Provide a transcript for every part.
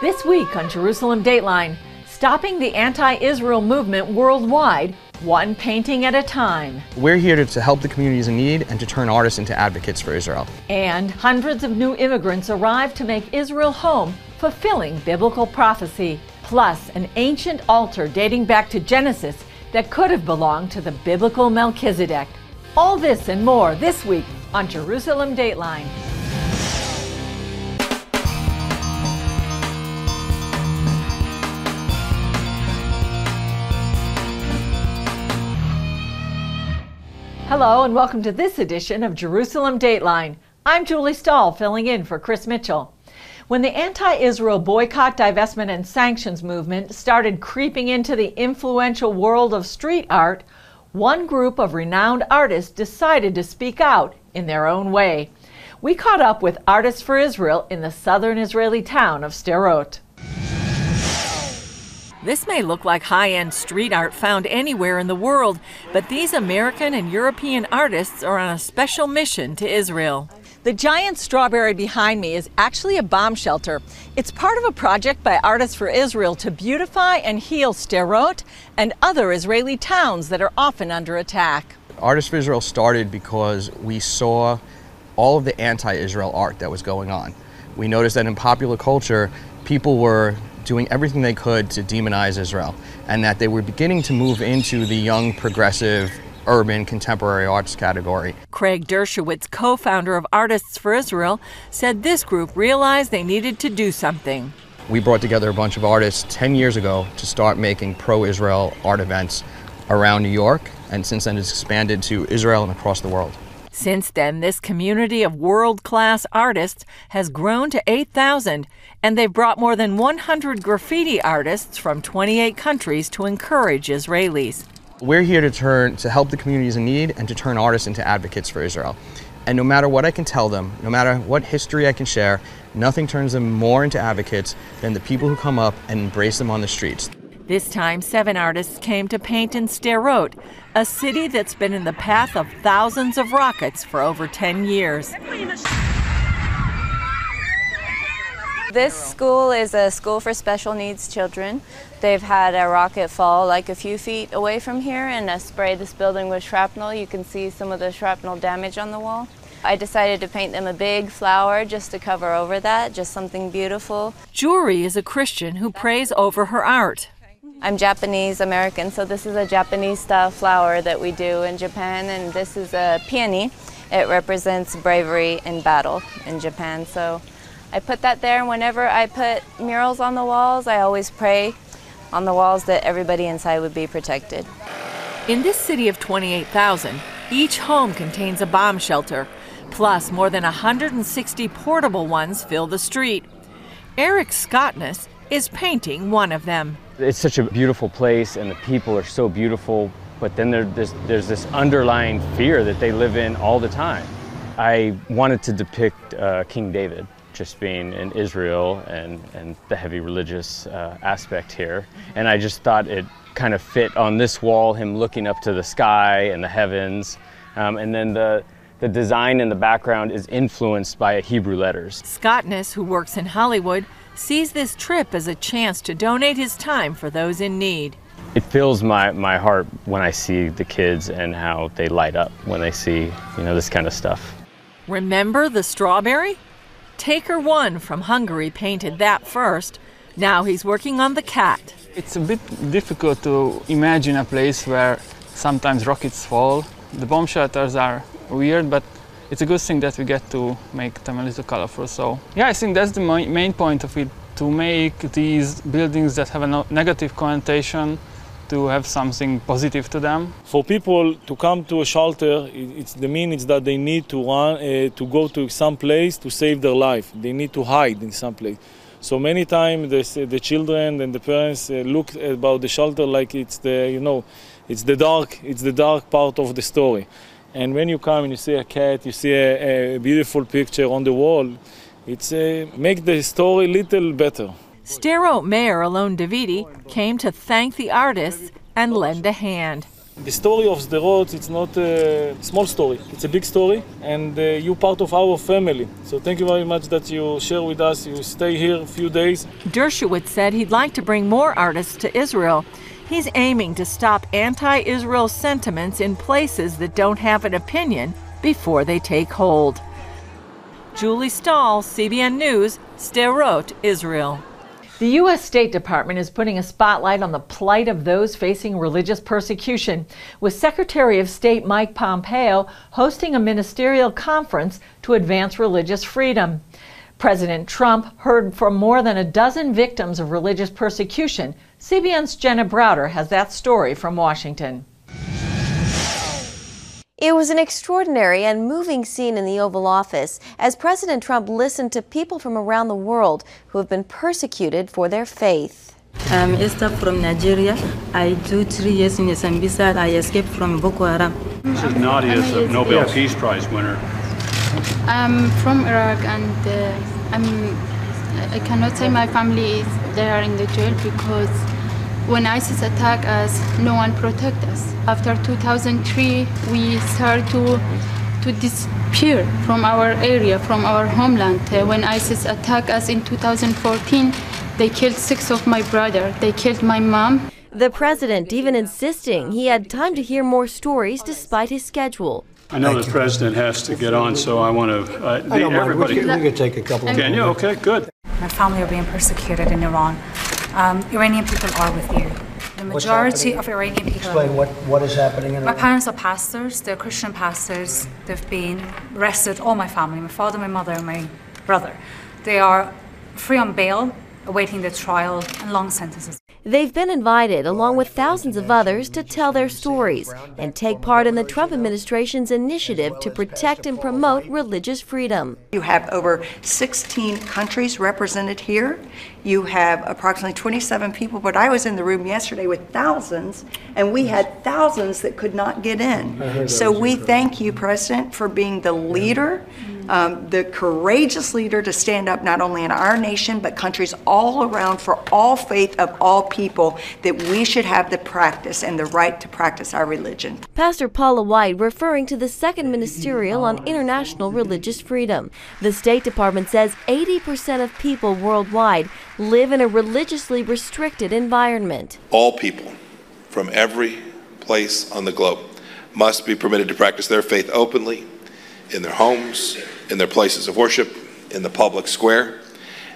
This week on Jerusalem Dateline, stopping the anti Israel movement worldwide, one painting at a time. We're here to, to, help the communities in need and to turn artists into advocates for Israel. And hundreds of new immigrants arrive to make Israel home, fulfilling biblical prophecy. Plus, an ancient altar dating back to Genesis that could have belonged to the biblical Melchizedek. All this and more this week on Jerusalem Dateline. Hello, and welcome to this edition of Jerusalem Dateline. I'm Julie Stahl, filling in for Chris Mitchell. When the anti Israel boycott, divestment, and sanctions movement started creeping into the influential world of street art, one group of renowned artists decided to speak out in their own way. We caught up with Artists for Israel in the southern Israeli town of Sderot. This may look like high end street art found anywhere in the world, but these American and European artists are on a special mission to Israel. The giant strawberry behind me is actually a bomb shelter. It's part of a project by Artists for Israel to beautify and heal Sderot and other Israeli towns that are often under attack. Artists for Israel started because we saw all of the anti Israel art that was going on. We noticed that in popular culture, people were doing everything they could to demonize Israel, and that they were beginning to move into the young, progressive, urban contemporary arts category. Craig Dershowitz, co founder of Artists for Israel, said this group realized they needed to do something. We brought together a bunch of artists 10 years ago to start making pro Israel art events around New York, and since then it's expanded to Israel and across the world. Since then, this community of world class artists has grown to 8,000, and they've brought more than 100 graffiti artists from 28 countries to encourage Israelis. We're here to turn to help the communities in need and to turn artists into advocates for Israel. And no matter what I can tell them, no matter what history I can share, nothing turns them more into advocates than the people who come up and embrace them on the streets. This time, seven artists came to paint in Sderot, a city that's been in the path of thousands of rockets for over 10 years. This school is a school for special needs children. They've had a rocket fall like a few feet away from here and spray this building with shrapnel. You can see some of the shrapnel damage on the wall. I decided to paint them a big flower just to cover over that, just something beautiful. Juri is a Christian who prays over her art. I'm Japanese American, so this is a Japanese style flower that we do in Japan, and this is a peony. It represents bravery in battle in Japan. So I put that there, and whenever I put murals on the walls, I always pray on the walls that everybody inside would be protected. In this city of 28,000, each home contains a bomb shelter, plus more than 160 portable ones fill the street. Eric Scottness is painting one of them. It's such a beautiful place and the people are so beautiful, but then there's, there's this underlying fear that they live in all the time. I wanted to depict uh, King David just being in Israel and, and the heavy religious uh, aspect here. And I just thought it kind of fit on this wall, him looking up to the sky and the heavens. Um, and then the, the design in the background is influenced by Hebrew letters. Scottness, who works in Hollywood, sees this trip as a chance to donate his time for those in need. It fills my, my heart when I see the kids and how they light up when they see, you know, this kind of stuff. Remember the strawberry? Taker One from Hungary painted that first. Now he's working on the cat. It's a bit difficult to imagine a place where sometimes rockets fall. The bomb shelters are weird, but it's a good thing that we get to make them a little colorful. So yeah, I think that's the main point of it, to make these buildings that have a negative connotation to have something positive to them. For people to come to a shelter, it's the mean is that they need to run uh, to go to some place to save their life. They need to hide in some place. So many times the, the children and the parents uh, look about the shelter like it's the you know, it's the dark, it's the dark part of the story. And when you come and you see a cat, you see a, a beautiful picture on the wall, it's uh, make the story a little better. Sderot Mayor Alon Davidi came to thank the artists and lend a hand. The story of Sderot, it's not a small story, it's a big story, and uh, you're part of our family. So thank you very much that you share with us. You stay here a few days. Dershowitz said he'd like to bring more artists to Israel. He's aiming to stop anti Israel sentiments in places that don't have an opinion before they take hold. Julie Stahl, CBN News, Sderot, Israel. The U.S. State Department is putting a spotlight on the plight of those facing religious persecution, with Secretary of State Mike Pompeo hosting a ministerial conference to advance religious freedom. President Trump heard from more than a dozen victims of religious persecution. CBN's Jenna Browder has that story from Washington. It was an extraordinary and moving scene in the Oval Office as President Trump listened to people from around the world who have been persecuted for their faith. I'm Esther from Nigeria. I do three years in Sambisa. I escaped from Boko Haram. This is Nadia, a Nobel Peace Prize winner. I'm from Iraq and uh, I'm, I cannot say my family is there in the jail because when ISIS attacked us, no one protect us. After 2003, we started to, to disappear from our area, from our homeland. Uh, when ISIS attacked us in 2014, they killed six of my brother. They killed my mom. The president even insisting he had time to hear more stories despite his schedule. I know the president has to get on, so I want to. Uh, I don't everybody. Mind. We, could, we could take a couple. Can you? Okay, good. My family are being persecuted in Iran. Um, Iranian people are with you. The majority of Iranian people. Explain what, what is happening in My parents are pastors. They're Christian pastors. They've been arrested. All my family, my father, my mother, and my brother. They are free on bail, awaiting their trial and long sentences. They've been invited, along with thousands of others, to tell their stories and take part in the Trump administration's initiative to protect and promote religious freedom. You have over 16 countries represented here. You have approximately 27 people, but I was in the room yesterday with thousands, and we had thousands that could not get in. So we thank you, President, for being the leader, um, the courageous leader to stand up not only in our nation, but countries all around for all faith of all people, that we should have the practice and the right to practice our religion. Pastor Paula White referring to the second ministerial on international religious freedom. The State Department says 80% of people worldwide live in a religiously restricted environment. All people from every place on the globe must be permitted to practice their faith openly in their homes, in their places of worship, in the public square,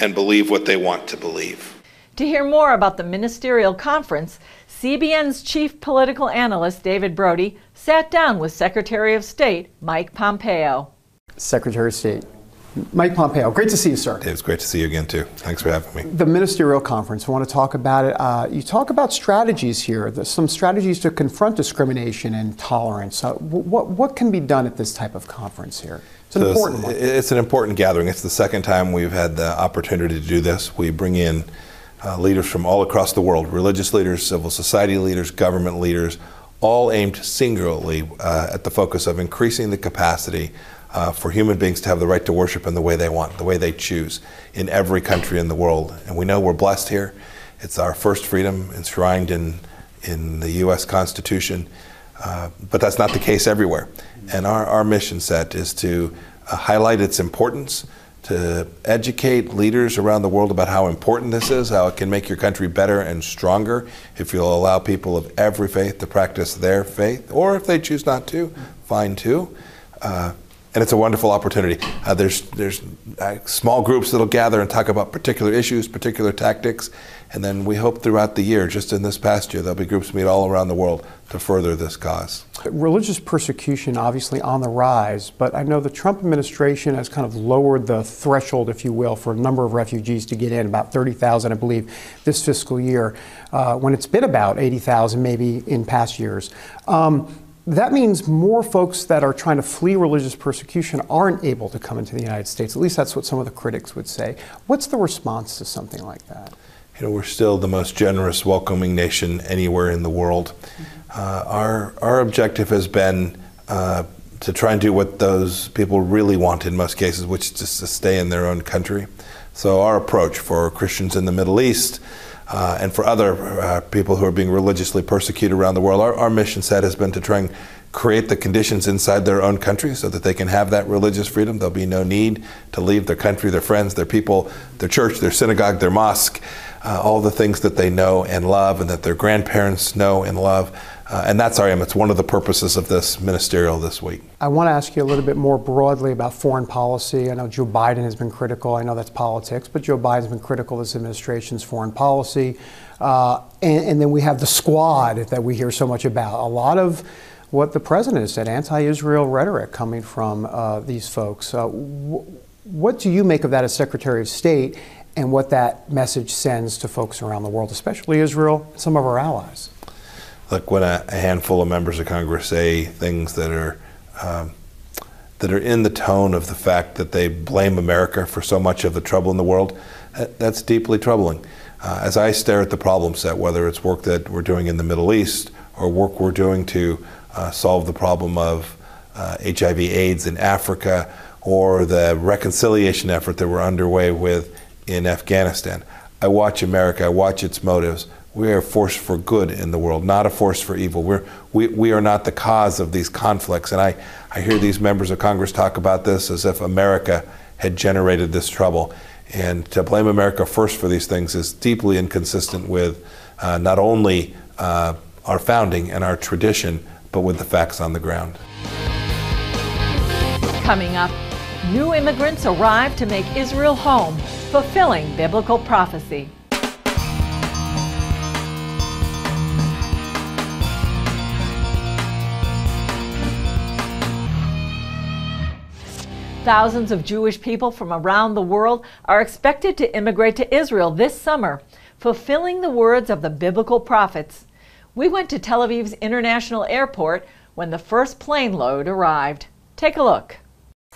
and believe what they want to believe. To hear more about the ministerial conference, CBN's chief political analyst David Brody sat down with Secretary of State Mike Pompeo. Secretary of State Mike Pompeo, great to see you, sir. It's great to see you again, too. Thanks for having me. The ministerial conference, I want to talk about it. Uh, you talk about strategies here, There's some strategies to confront discrimination and tolerance. Uh, what, what can be done at this type of conference here? It's an so important it's, it's, an important gathering. It's the second time we've had the opportunity to do this. We bring in uh, leaders from all across the world religious leaders, civil society leaders, government leaders all aimed singularly uh, at the focus of increasing the capacity uh, for human beings to have the right to worship in the way they want, the way they choose, in every country in the world. And we know we're blessed here. It's our first freedom enshrined in, in the U.S. Constitution, uh, but that's not the case everywhere. And our, our mission set is to uh, highlight its importance, to educate leaders around the world about how important this is, how it can make your country better and stronger if you'll allow people of every faith to practice their faith, or if they choose not to, fine too. Uh, and it's a wonderful opportunity. Uh, there's there's uh, small groups that'll gather and talk about particular issues, particular tactics, and then we hope throughout the year, just in this past year, there'll be groups meet all around the world to further this cause. Religious persecution, obviously on the rise, but I know the Trump administration has kind of lowered the threshold, if you will, for a number of refugees to get in, about 30,000, I believe, this fiscal year, uh, when it's been about 80,000 maybe in past years. Um, that means more folks that are trying to flee religious persecution aren't able to come into the United States. At least that's what some of the critics would say. What's the response to something like that? You know, we're still the most generous, welcoming nation anywhere in the world. Uh, our, our objective has been uh, to try and do what those people really want in most cases, which is just to stay in their own country. So, our approach for Christians in the Middle East uh, and for other uh, people who are being religiously persecuted around the world, our, our mission set has been to try and create the conditions inside their own country so that they can have that religious freedom. There'll be no need to leave their country, their friends, their people, their church, their synagogue, their mosque, uh, all the things that they know and love and that their grandparents know and love. Uh, and that's our aim. It's one of the purposes of this ministerial this week. I want to ask you a little bit more broadly about foreign policy. I know Joe Biden has been critical. I know that's politics, but Joe Biden's been critical of this administration's foreign policy. Uh, and, and then we have the squad that we hear so much about. A lot of what the president has said, anti-Israel rhetoric coming from uh, these folks. Uh, wh- what do you make of that as Secretary of State and what that message sends to folks around the world, especially Israel and some of our allies? Look, when a, a handful of members of Congress say things that are um, that are in the tone of the fact that they blame America for so much of the trouble in the world, that, that's deeply troubling. Uh, as I stare at the problem set, whether it's work that we're doing in the Middle East or work we're doing to uh, solve the problem of uh, HIV/AIDS in Africa, or the reconciliation effort that we're underway with in Afghanistan. I watch America. I watch its motives. We are a force for good in the world, not a force for evil. We're, we, we are not the cause of these conflicts. And I, I hear these members of Congress talk about this as if America had generated this trouble. And to blame America first for these things is deeply inconsistent with uh, not only uh, our founding and our tradition, but with the facts on the ground. Coming up, new immigrants arrive to make Israel home, fulfilling biblical prophecy. Thousands of Jewish people from around the world are expected to immigrate to Israel this summer, fulfilling the words of the biblical prophets. We went to Tel Aviv's International Airport when the first plane load arrived. Take a look.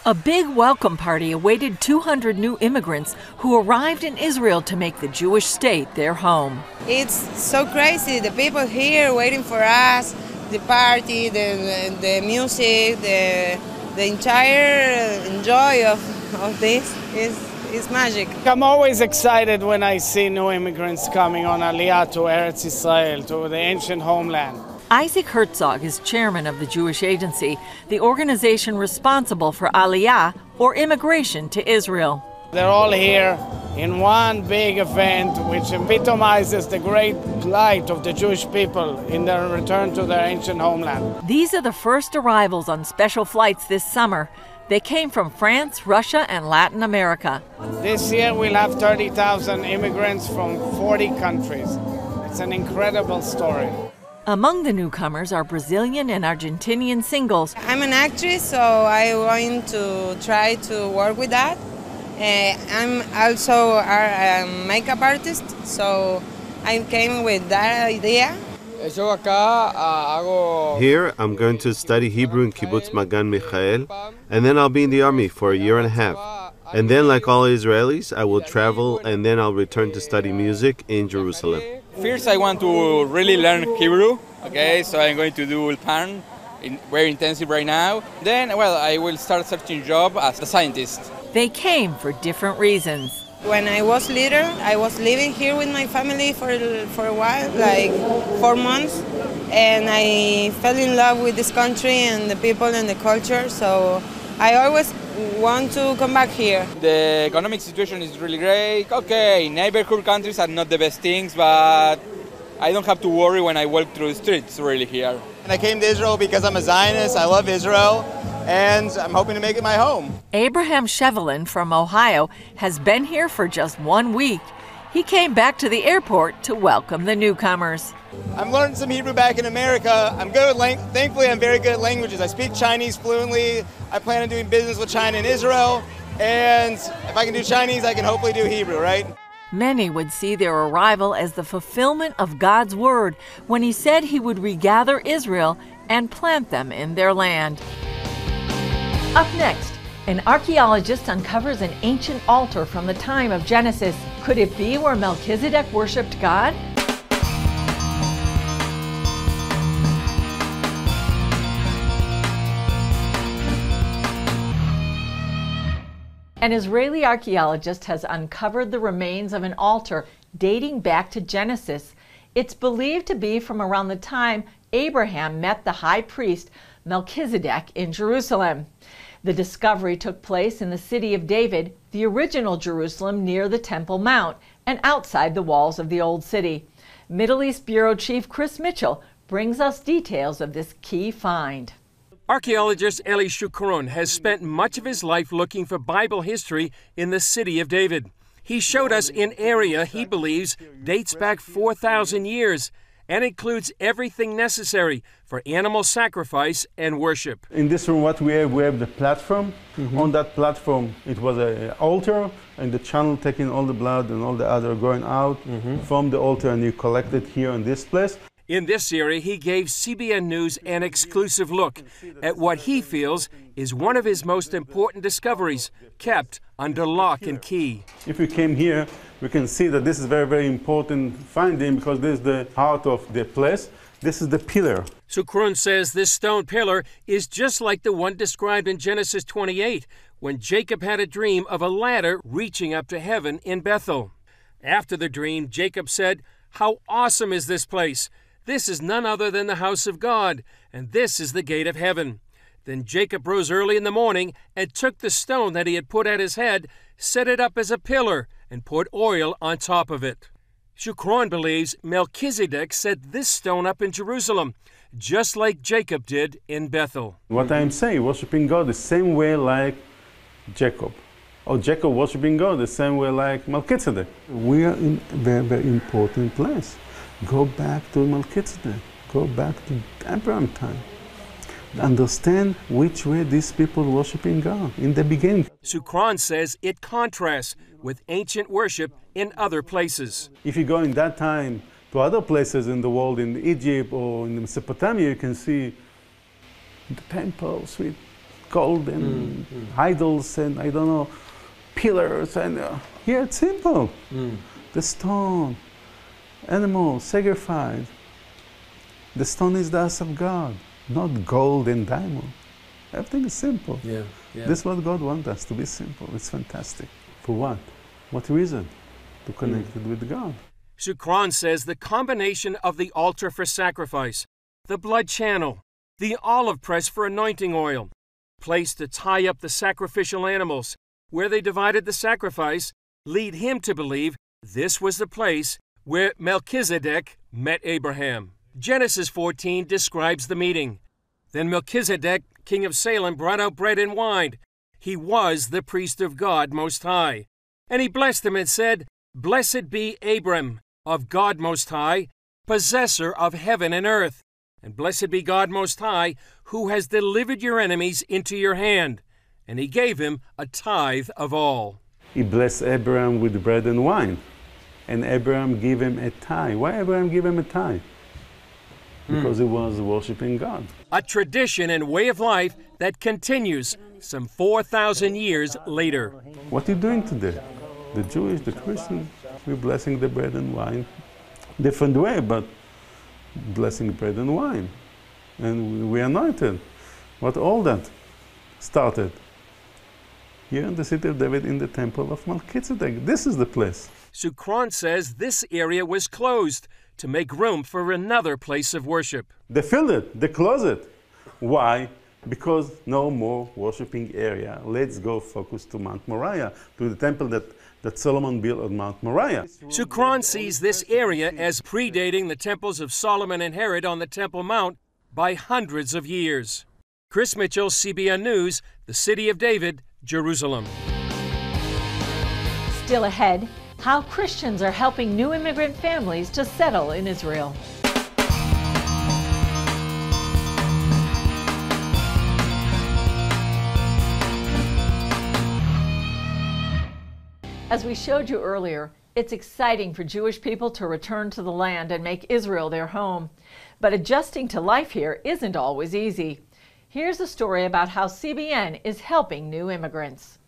A big welcome party awaited 200 new immigrants who arrived in Israel to make the Jewish state their home. It's so crazy. The people here waiting for us, the party, the, the music, the, the entire uh, enjoy of, of this is, is magic. I'm always excited when I see new immigrants coming on Aliyah to Eretz Israel, to the ancient homeland. Isaac Herzog is chairman of the Jewish Agency, the organization responsible for Aliyah, or immigration to Israel. They're all here in one big event which epitomizes the great plight of the Jewish people in their return to their ancient homeland. These are the first arrivals on special flights this summer. They came from France, Russia, and Latin America. This year we'll have 30,000 immigrants from 40 countries. It's an incredible story. Among the newcomers are Brazilian and Argentinian singles. I'm an actress, so I want to try to work with that. Uh, I'm also a makeup artist, so I came with that idea. Here, I'm going to study Hebrew in Kibbutz Magan Michael, and then I'll be in the army for a year and a half. And then, like all Israelis, I will travel and then I'll return to study music in Jerusalem. First, I want to really learn Hebrew. Okay, so I'm going to do Ulpan, in, very intensive right now. Then, well, I will start searching job as a scientist. They came for different reasons. When I was little, I was living here with my family for for a while, like four months, and I fell in love with this country and the people and the culture. So I always want to come back here. The economic situation is really great. Okay, neighborhood countries are not the best things, but I don't have to worry when I walk through the streets really here. And I came to Israel because I'm a Zionist. I love Israel, and I'm hoping to make it my home. Abraham Shevelin from Ohio has been here for just one week. He came back to the airport to welcome the newcomers. I'm learning some Hebrew back in America. I'm good at lang- thankfully I'm very good at languages. I speak Chinese fluently. I plan on doing business with China and Israel. And if I can do Chinese, I can hopefully do Hebrew, right? Many would see their arrival as the fulfillment of God's word when he said he would regather Israel and plant them in their land. Up next, an archaeologist uncovers an ancient altar from the time of Genesis. Could it be where Melchizedek worshiped God? An Israeli archaeologist has uncovered the remains of an altar dating back to Genesis. It's believed to be from around the time Abraham met the high priest Melchizedek in Jerusalem. The discovery took place in the city of David, the original Jerusalem near the Temple Mount and outside the walls of the Old City. Middle East Bureau Chief Chris Mitchell brings us details of this key find. Archaeologist Eli Shukron has spent much of his life looking for Bible history in the city of David. He showed us an area he believes dates back 4,000 years and includes everything necessary for animal sacrifice and worship. In this room, what we have, we have the platform. Mm-hmm. On that platform, it was an altar, and the channel taking all the blood and all the other going out mm-hmm. from the altar, and you collect it here in this place. In this area, he gave CBN News an exclusive look at what he feels is one of his most important discoveries, kept under lock and key. If we came here, we can see that this is very, very important finding because this is the heart of the place. This is the pillar. Shukron says this stone pillar is just like the one described in Genesis 28 when Jacob had a dream of a ladder reaching up to heaven in Bethel. After the dream, Jacob said, How awesome is this place! This is none other than the house of God, and this is the gate of heaven. Then Jacob rose early in the morning and took the stone that he had put at his head, set it up as a pillar, and poured oil on top of it. Shukron believes Melchizedek set this stone up in Jerusalem, just like Jacob did in Bethel. What I'm saying, worshiping God the same way like Jacob. Or Jacob worshiping God the same way like Melchizedek. We are in a very, very important place. Go back to Melchizedek. Go back to Abraham time. Understand which way these people worshiping God in the beginning. Shukron says it contrasts with ancient worship in other places. If you go in that time to other places in the world, in Egypt or in Mesopotamia, you can see the temples with golden mm, idols and I don't know pillars and uh, here it's simple. Mm. The stone, animal sacrifice. The stone is the house of God, not gold and diamond. Everything is simple. Yeah, yeah. This is what God wants us to be simple. It's fantastic. For what? What reason? To connect mm. it with God. Shukron says the combination of the altar for sacrifice, the blood channel, the olive press for anointing oil, place to tie up the sacrificial animals, where they divided the sacrifice, lead him to believe this was the place where Melchizedek met Abraham. Genesis 14 describes the meeting. Then Melchizedek, king of Salem, brought out bread and wine. He was the priest of God Most High. And he blessed him and said, Blessed be Abram, of God Most High, possessor of heaven and earth. And blessed be God Most High, who has delivered your enemies into your hand. And he gave him a tithe of all. He blessed Abraham with bread and wine and Abraham gave him a tie. Why Abraham give him a tie? Because mm. he was worshiping God. A tradition and way of life that continues some 4,000 years later. What are you doing today? The Jewish, the Christian, we're blessing the bread and wine. Different way, but blessing bread and wine. And we anointed. What all that started? Here in the city of David in the temple of Melchizedek. This is the place. Shukron says this area was closed to make room for another place of worship. They filled it, they closed it. Why? Because no more worshiping area. Let's go focus to Mount Moriah, to the temple that, that Solomon built on Mount Moriah. Shukron sees this area as predating the temples of Solomon and Herod on the Temple Mount by hundreds of years. Chris Mitchell, CBN News, the City of David, Jerusalem. Still ahead, how Christians are helping new immigrant families to settle in Israel. As we showed you earlier, it's exciting for Jewish people to return to the land and make Israel their home. But adjusting to life here isn't always easy. Here's a story about how CBN is helping new immigrants.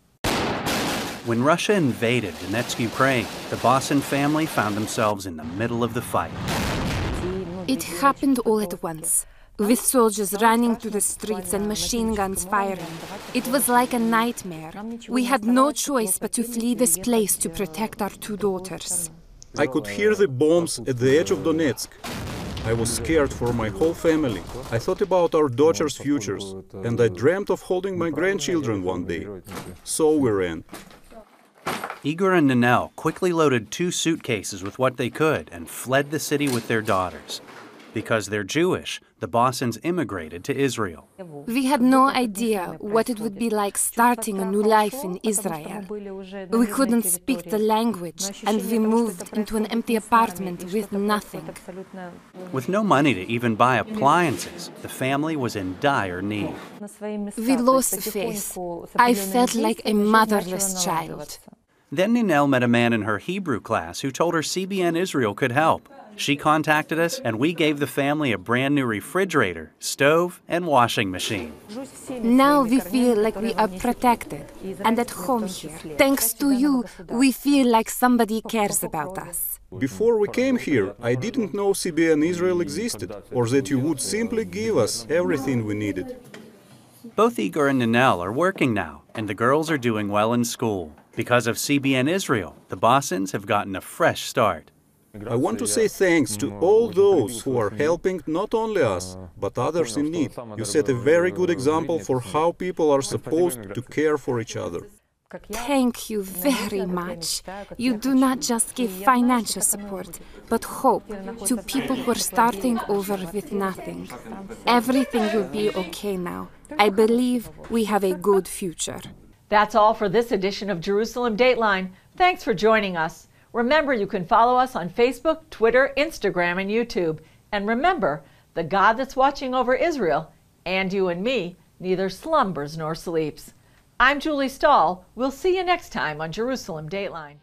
When Russia invaded Donetsk, Ukraine, the Bosson family found themselves in the middle of the fight. It happened all at once. with soldiers running to the streets and machine guns firing. It was like a nightmare. We had no choice but to flee this place to protect our two daughters. I could hear the bombs at the edge of Donetsk. I was scared for my whole family. I thought about our daughters' futures, and I dreamt of holding my grandchildren one day. So we ran. Igor and Ninel quickly loaded two suitcases with what they could and fled the city with their daughters. Because they're Jewish, the Bossons immigrated to Israel. We had no idea what it would be like starting a new life in Israel. We couldn't speak the language, and we moved into an empty apartment with nothing. With no money to even buy appliances, the family was in dire need. We lost faith. I felt like a motherless child. Then Ninel met a man in her Hebrew class who told her CBN Israel could help. She contacted us, and we gave the family a brand new refrigerator, stove, and washing machine. Now we feel like we are protected and at home here. Thanks to you, we feel like somebody cares about us. Before we came here, I didn't know CBN Israel existed, or that you would simply give us everything we needed. Both Igor and Ninel are working now, and the girls are doing well in school. Because of CBN Israel, the Bossons have gotten a fresh start. I want to say thanks to all those who are helping not only us, but others in need. You set a very good example for how people are supposed to care for each other. Thank you very much. You do not just give financial support, but hope to people who are starting over with nothing. Everything will be okay now. I believe we have a good future. That's all for this edition of Jerusalem Dateline. Thanks for joining us. Remember, you can follow us on Facebook, Twitter, Instagram, and YouTube. And remember, the God that's watching over Israel, and you and me, neither slumbers nor sleeps. I'm Julie Stahl. We'll see you next time on Jerusalem Dateline.